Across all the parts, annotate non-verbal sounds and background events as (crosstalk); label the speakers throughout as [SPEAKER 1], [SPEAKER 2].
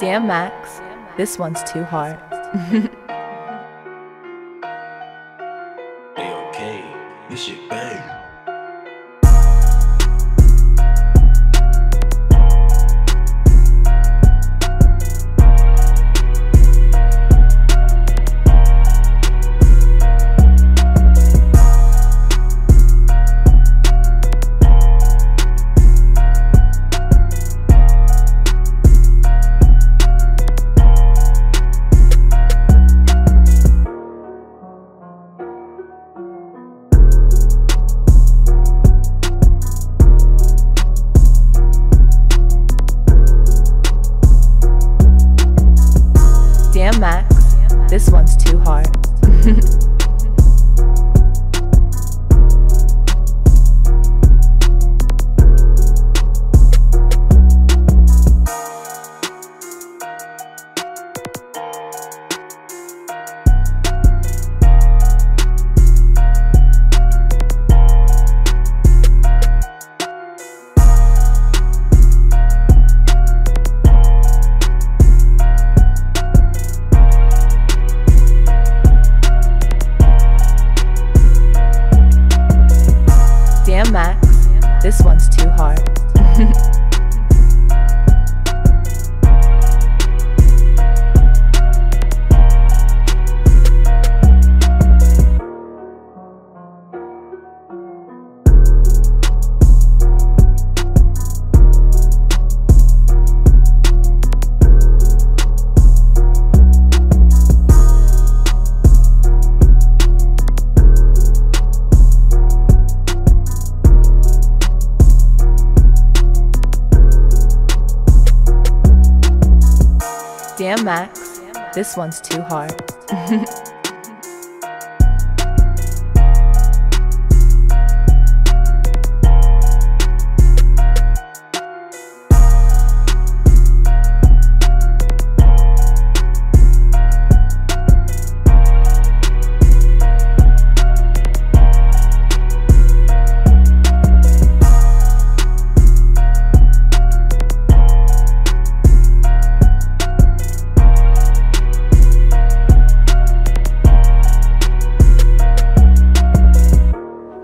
[SPEAKER 1] Damn, Max, this one's too hard. (laughs)
[SPEAKER 2] Okay, this shit bang.
[SPEAKER 1] Mm-hmm. (laughs) Damn, Max, this one's too hard. (laughs) Damn, Max, this one's too hard. (laughs)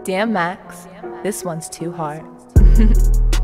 [SPEAKER 1] Damn, Max, this one's too hard. (laughs)